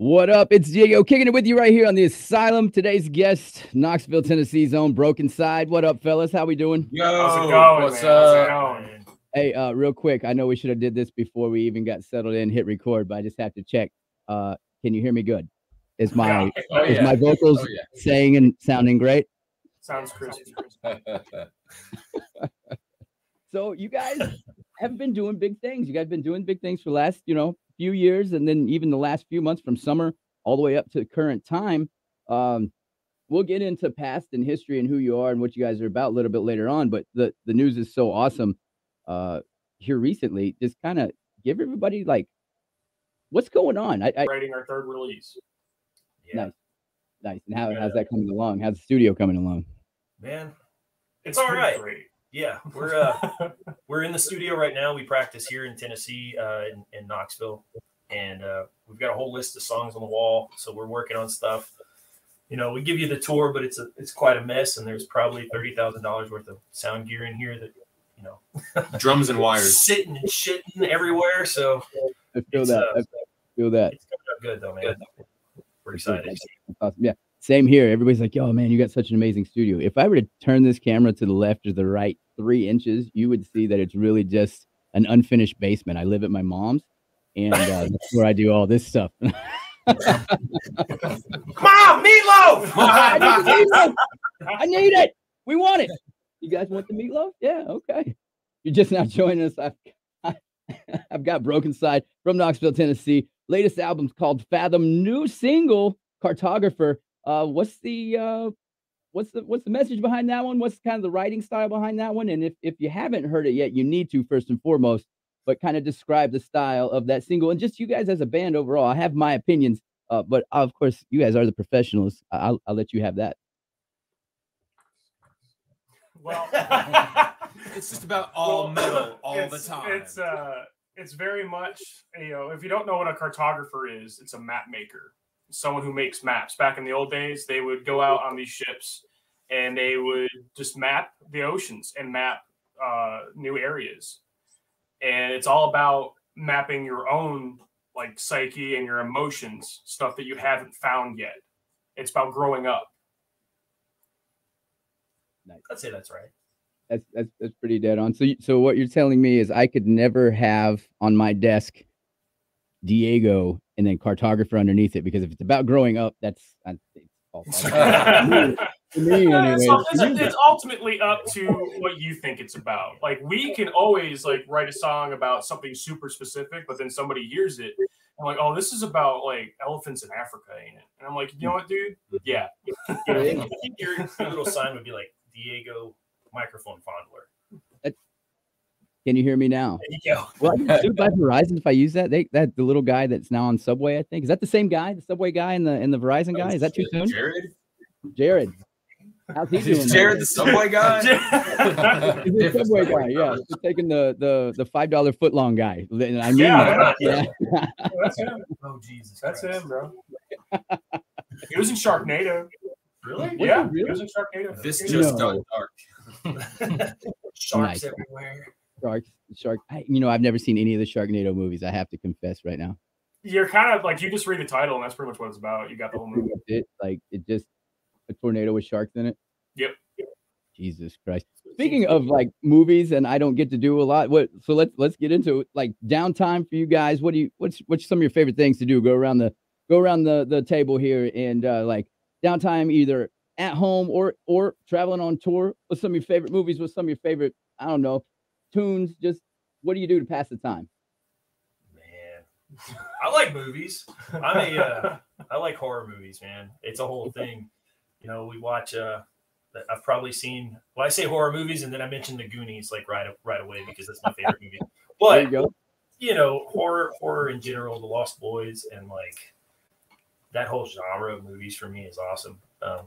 What up? It's Diego kicking it with you right here on the Asylum. Today's guest, Knoxville, Tennessee's own Broken Side. What up, fellas? How we doing? Yo, How's it going, what's man? up? How's it going? Hey, uh, real quick, I know we should have did this before we even got settled in, hit record, but I just have to check. Uh, can you hear me good? Is my oh, is my vocals oh, yeah. saying and sounding great? Sounds crisp. so you guys have been doing big things. You guys been doing big things for the last, you know, few years, and then even the last few months from summer all the way up to current time. Um, we'll get into past and history and who you are and what you guys are about a little bit later on. But the the news is so awesome uh, here recently. Just kind of give everybody like what's going on. I, I writing our third release. Yeah. Nice, nice. And how, yeah. how's that coming along? How's the studio coming along? Man, it's, it's all right. Great. Yeah, we're uh, we're in the studio right now. We practice here in Tennessee, uh, in, in Knoxville, and uh, we've got a whole list of songs on the wall. So we're working on stuff. You know, we give you the tour, but it's a it's quite a mess, and there's probably thirty thousand dollars worth of sound gear in here that you know, drums and wires sitting and shitting everywhere. So I feel that. Uh, I feel that. It's coming up good though, man. We're excited. Awesome. Yeah. Same here. Everybody's like, "Yo, man, you got such an amazing studio." If I were to turn this camera to the left or the right three inches, you would see that it's really just an unfinished basement. I live at my mom's, and uh, that's where I do all this stuff. Mom, meatloaf! I, need meatloaf! I need it. We want it. You guys want the meatloaf? Yeah, okay. You're just now joining us. I've, I've got Broken Side from Knoxville, Tennessee. Latest album's called Fathom. New single, Cartographer. Uh, what's the uh, what's the what's the message behind that one? What's kind of the writing style behind that one? And if if you haven't heard it yet, you need to first and foremost. But kind of describe the style of that single and just you guys as a band overall. I have my opinions, uh, but of course you guys are the professionals. I'll I'll let you have that. Well, it's just about all well, metal all the time. It's uh, it's very much you know if you don't know what a cartographer is, it's a map maker someone who makes maps. Back in the old days, they would go out on these ships and they would just map the oceans and map uh, new areas. And it's all about mapping your own like psyche and your emotions, stuff that you haven't found yet. It's about growing up. Nice. I'd say that's right. That's that's that's pretty dead on. So so what you're telling me is I could never have on my desk Diego and then cartographer underneath it because if it's about growing up, that's I think it's, ultimately up to what you think it's about. Like we can always like write a song about something super specific, but then somebody hears it and like, oh, this is about like elephants in Africa, ain't it? And I'm like, you know what, dude? Yeah. I I think your little sign would be like Diego microphone fondler. Can you hear me now? Yeah. Well, sued by Verizon if I use that. They that the little guy that's now on Subway, I think. Is that the same guy, the Subway guy and the and the Verizon guy? Is that too soon? Jared. Jared. How's he doing? Jared the Subway guy. The Subway guy. Yeah, He's taking the the the five dollar foot long guy. I mean, yeah, yeah. that's him. Oh Jesus, that's Christ. him, bro. he was in Sharknado. Really? Yeah, really? he was in Sharknado. This just no. got dark. Sharks nice. everywhere. Shark, shark. I, you know, I've never seen any of the Sharknado movies. I have to confess right now. You're kind of like you just read the title, and that's pretty much what it's about. You got the whole movie. It like it just a tornado with sharks in it. Yep. Jesus Christ. Speaking of like movies, and I don't get to do a lot. What? So let's let's get into it. like downtime for you guys. What do you? What's what's some of your favorite things to do? Go around the go around the the table here and uh, like downtime either at home or or traveling on tour. What's some of your favorite movies? What's some of your favorite? I don't know tunes? Just what do you do to pass the time? Man, I like movies. I'm a uh, I like horror movies, man. It's a whole thing. You know, we watch. uh I've probably seen. Well, I say horror movies, and then I mention the Goonies like right right away because that's my favorite movie. But you, you know, horror horror in general, The Lost Boys, and like that whole genre of movies for me is awesome. Um,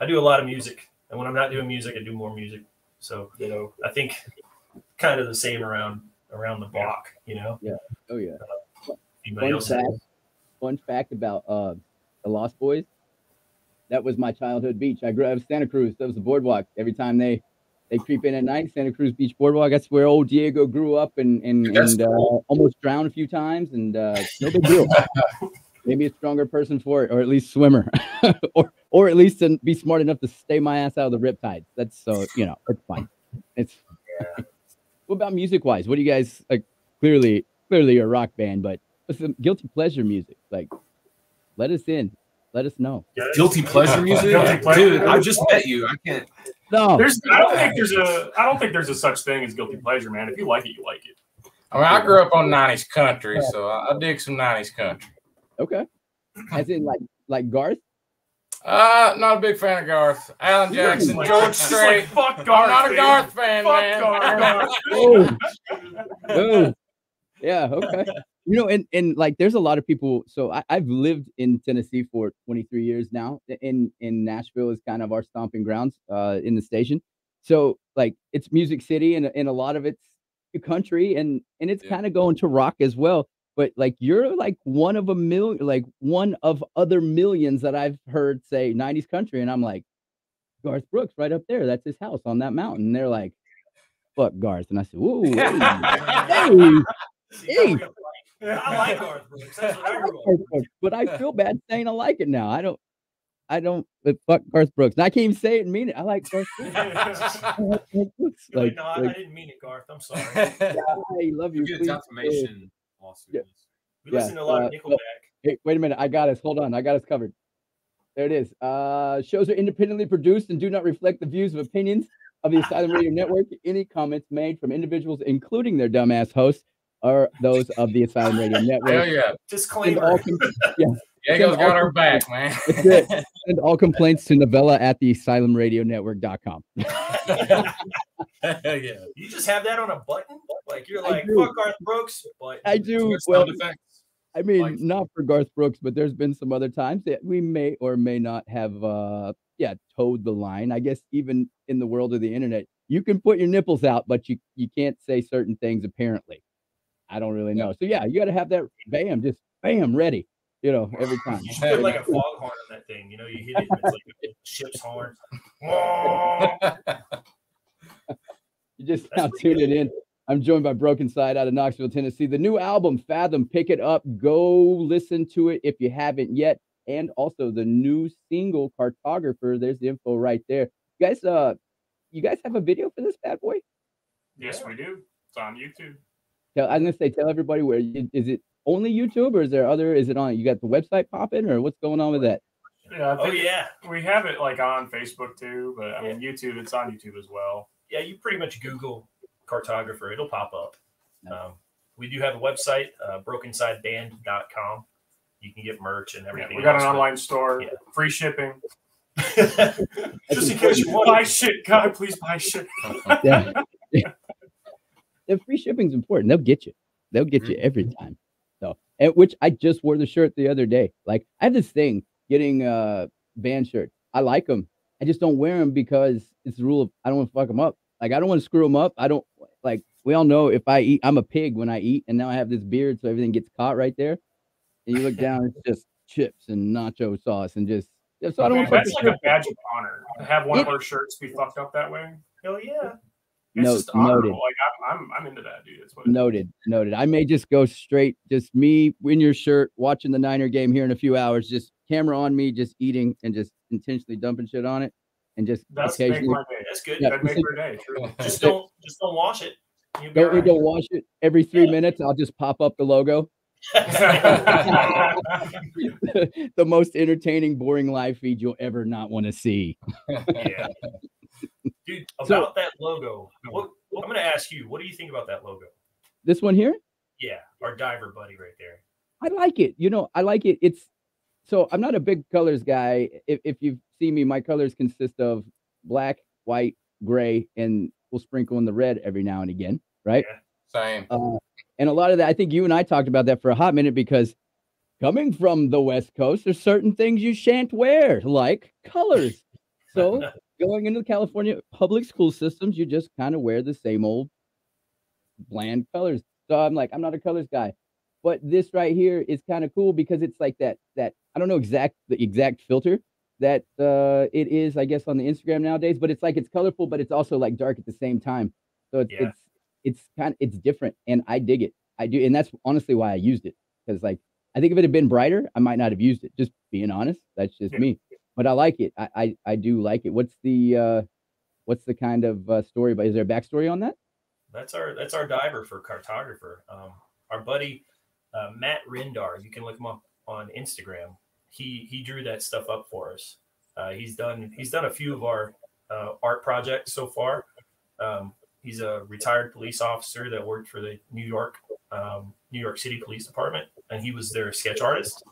I do a lot of music, and when I'm not doing music, I do more music. So you know, I think kind of the same around around the block, you know. Yeah. Oh yeah. Uh, fun fact, fun fact about uh, the Lost Boys. That was my childhood beach. I grew up in Santa Cruz. That was the boardwalk. Every time they they creep in at night, Santa Cruz Beach Boardwalk. That's where old Diego grew up and and, and uh, almost drowned a few times. And uh, no big deal. maybe a stronger person for it, or at least swimmer, or or at least to be smart enough to stay my ass out of the riptide. That's so you know it's fine. It's what about music wise? What do you guys like? Clearly, clearly you're a rock band, but what's some guilty pleasure music? Like, let us in. Let us know. Guilty pleasure music, Guilty pleasure. dude. I just met you. I can't. No, There's, I don't think there's a, I don't think there's a such thing as guilty pleasure, man. If you like it, you like it. I mean, I grew up on '90s country, so I, I dig some '90s country. okay. As in like like Garth. Uh, not a big fan of Garth, Alan Jackson, Like, George it's Strait. Like, fuck I'm Garth. not a dude. Garth fan, Fuck man. Garth. Oh. Oh. Yeah, okay. You know, and and like there's a lot of people. So I, I've lived in Tennessee for 23 years now. In in Nashville is kind of our stomping grounds uh in the station. So like it's Music City and and a lot of it's country and and it's Yeah. kind of going to rock as well. But like you're like one of a million, like one of other millions that I've heard say 90s country, and I'm like Garth Brooks right up there. That's his house on that mountain. And they're like, fuck Garth. And I said, whoa, hey, hey, See, Hey. now we're gonna like- I like Garth Brooks. That's what I I like Garth Brooks, but I feel bad saying I like it now. I don't, I don't, but fuck Garth Brooks. And I can't even say it and mean it. I like Garth Brooks. I like Garth Brooks. Like, like, no, I, I didn't mean it, Garth. I'm sorry. I love you. You get a please, defamation lawsuit. Yeah. We Yeah, listen to a lot uh, of Nickelback. Hey, wait a minute. I got us. Hold on. I got us covered. There it is. Uh, shows are independently produced and do not reflect the views of opinions of the Asylum Radio Network. Any comments made from individuals, including their dumbass hosts, are those of the Asylum Radio Hell Network. yeah, Send all, Disclaimer. Com- Diego's got our back, man. That's it. send all complaints to novella at the asylumradionetwork.com. Hell yeah. You just have that on a button? Like you're like, fuck Garth Brooks, but I do. Well. I mean, Like- not for Garth Brooks, but there's been some other times that we may or may not have, uh, yeah, toed the line. I guess even in the world of the internet, you can put your nipples out, but you you can't say certain things. Apparently, I don't really know. So yeah, you got to have that bam, just bam, ready. You know, every time. you should put like a foghorn on that thing. You know, you hit it, it's like a ship's horn. You just That's now pretty tune it in. I'm joined by Broken Side out of Knoxville, Tennessee. The new album, Fathom, pick it up. Go listen to it if you haven't yet. And also the new single, Cartographer. There's the info right there. You guys, uh, you guys have a video for this bad boy? Yes, we do. It's on YouTube. Tell, I'm gonna say, tell everybody where you- is it only YouTube or is there other? Is it on? You got the website popping or what's going on with that? Yeah, I Oh yeah, we have it like on Facebook too, but I mean YouTube. It's on YouTube as well. yeah. You pretty much Google cartographer, it'll pop up. Nice. Um, we do have a website, uh, brokensideband.com. You can get merch and Yeah, everything. we got an else, but- online store, Yeah. free shipping. Just in case you want buy shit, God, please buy shit. Yeah. the free shipping's important. They'll get you. They'll get you every time. And which I just wore the shirt the other day. Like I have this thing getting uh band shirts. I like them. I just don't wear them because it's the rule of I don't want to fuck them up. Like I don't want to screw them up. I don't like. We all know if I eat, I'm a pig when I eat, and now I have this beard, so everything gets caught right there. And you look down, it's just chips and nacho sauce, and just so I don't Man, want to that's like a badge of honor to have one of our shirts be fucked up that way. Hell yeah. It's No- just honorable. noted. Like I'm, I'm, I'm into that, dude. It is. Noted, noted. I may just go straight, just me in your shirt, watching the Niner game here in a few hours, just camera on me, just eating and just intentionally dumping shit on it, and just That's make my day. That's good. Yeah. That'd make your day. Truly. Just don't just don't wash it. You'll be go, all right. go wash it every three minutes. I'll just pop up the logo. the most entertaining, boring live feed you'll ever not want to see. yeah. Dude, about So- that logo, what, I'm going to ask you, what do you think about that logo? This one here, Yeah, our diver buddy right there. I like it. You know, I like it. It's so I'm not a big colors guy. If if you see me, my colors consist of black, white, gray, and we'll sprinkle in the red every now and again, right? Same. Uh, and a lot of that, I think you and I talked about that for a hot minute because coming from the West Coast, there's certain things you shan't wear, like colors. So going into the California public school systems, you just kind of wear the same old bland colors. So I'm like, I'm not a colors guy. But this right here is kind of cool because it's like that that I don't know exact the exact filter that uh it is, I guess, on the Instagram nowadays, but it's like it's colorful, but it's also like dark at the same time. So it's Yeah. it's it's kind of it's different and I dig it. I do, and that's honestly why I used it because like I think if it had been brighter, I might not have used it. Just being honest, that's just Yeah. me. But I like it. I, I I do like it. What's the uh what's the kind of uh, story? But is there a backstory on that? That's our that's our diver for cartographer. Um, our buddy uh, Matt Rindar. You can look him up on Instagram. He he drew that stuff up for us. Uh, he's done he's done a few of our uh, art projects so far. Um, he's a retired police officer that worked for the New York um, New York City Police Department, and he was their sketch artist.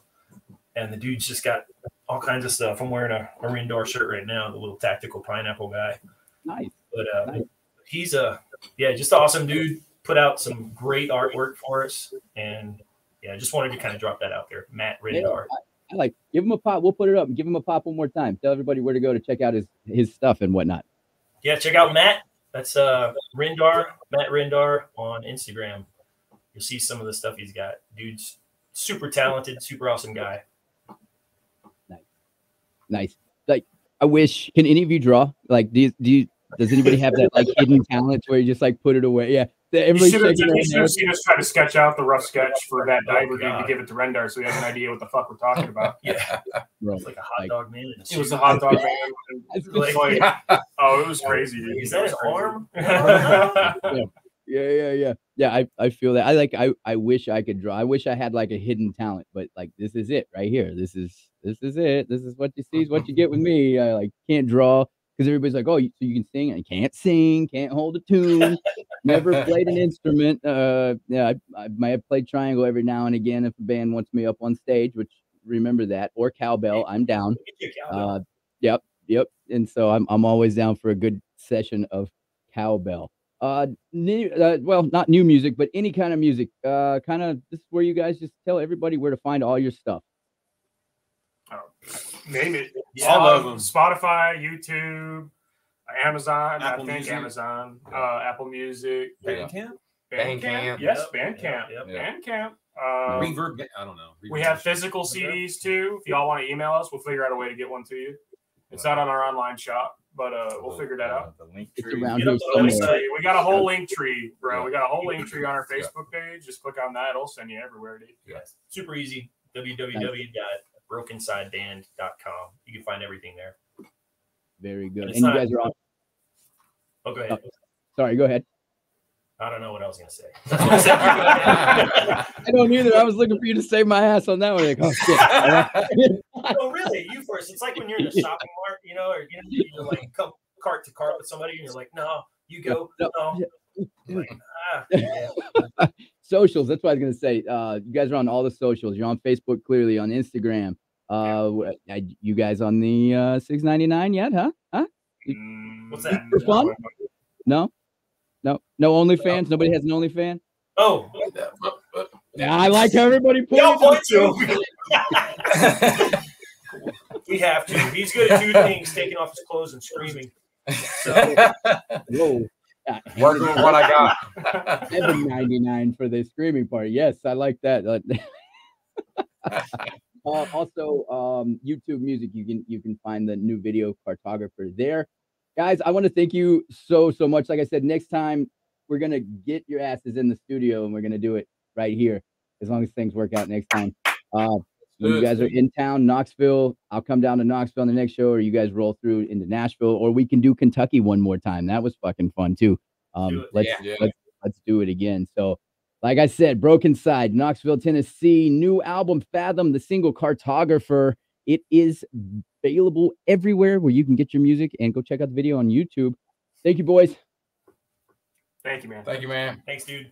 And the dude's just got all kinds of stuff. I'm wearing a, a Rindar shirt right now, the little tactical pineapple guy. Nice. But uh, Nice. he's a yeah, just awesome dude. Put out some great artwork for us, and yeah, I just wanted to kind of drop that out there. Matt Yeah, Rindar. I like give him a pop. We'll put it up and give him a pop one more time. Tell everybody where to go to check out his his stuff and whatnot. Yeah, check out Matt. That's uh Rindar, Matt Rendar on Instagram. You'll see some of the stuff he's got. Dude's super talented, super awesome guy. Nice. Like I wish. Can any of you draw? Like do you, do you does anybody have that like hidden talent where you just like put it away? Yeah. You Everybody's should have shaking their head. seen us try to sketch out the rough sketch for that Oh, diver dude to give it to Rendar so he has an idea what the fuck we're talking about. Yeah, Bro, it's like a hot Like- dog man. It was a hot dog man. That's like, oh, it was crazy. Is that was an arm? Yeah, yeah, yeah. Yeah, yeah. I, I feel that. I like I I wish I could draw. I wish I had like a hidden talent, but like this is it right here. This is this is it. This is what you see is what you get with me. I like can't draw because everybody's like, "Oh, you, so you can sing?" I can't sing, can't hold a tune, never played an instrument. Uh yeah, I, I might have played triangle every now and again if a band wants me up on stage, which remember that, or cowbell, I'm down. Get you a cowbell. Uh, yep, yep. And so I'm I'm always down for a good session of cowbell. Uh, new, uh, well, not new music, but any kind of music. Uh, kind of this is where you guys just tell everybody where to find all your stuff. Oh, Name it. Yeah. All of them. Spotify, YouTube, Amazon. Apple I think Music. Amazon, uh, Apple Music, Bandcamp? Bandcamp. Bandcamp. Yes, Bandcamp. yep, yep. Bandcamp. Uh, Reverb. I don't know. we have physical CDs too. If y'all want to email us, we'll figure out a way to get one to you. It's not on our online shop, but uh, we'll figure that out. The link It's tree. around here up on the somewhere. website. We got a whole link tree, bro. Yeah. We got a whole link tree on our Yeah. Facebook page. Just click on that; it'll send you everywhere, dude. Yeah, super easy. www.brokensideband.com. You can find everything there. Very good. And And you not- guys are on. Oh, go ahead. Sorry, go ahead. I don't know what I was gonna say. I said. You go ahead. I don't either. I was looking for you to save my ass on that one. Like, oh shit. really? You first. It's like when you're in a shopping mart, you know, or you know, you're like come cart to cart with somebody, and you're like, no, you go. No, No. Like, ah, yeah. socials. That's what I was gonna say. Uh, you guys are on all the socials. You're on Facebook, clearly on Instagram. Uh, I- you guys on the uh, six ninety nine yet? Huh? Huh? Mm, What's that? For fun? No, no, no. OnlyFans. Nobody has an OnlyFans. Oh, Yeah, I like how everybody y'all points. point to. we have to. He's good at two things: taking off his clothes and screaming. So Whoa. Working with what I got. Seven ninety nine for the screaming part. Yes, I like that. Uh, also, um, YouTube Music. You can you can find the new video cartographer there, guys. I want to thank you so so much. Like I said, next time we're gonna get your asses in the studio and we're gonna do it right here. As long as things work out next time. Uh, when you guys are in town, Knoxville, I'll come down to Knoxville on the next show, or you guys roll through into Nashville, or we can do Kentucky one more time. That was fucking fun too. Um, let's Yeah. let's let's do it again. So, like I said, Broken Side, Knoxville, Tennessee, new album Fathom, the single Cartographer. It is available everywhere where you can get your music, and go check out the video on YouTube. Thank you, boys. Thank you, man. Thank you, man. thanks, dude.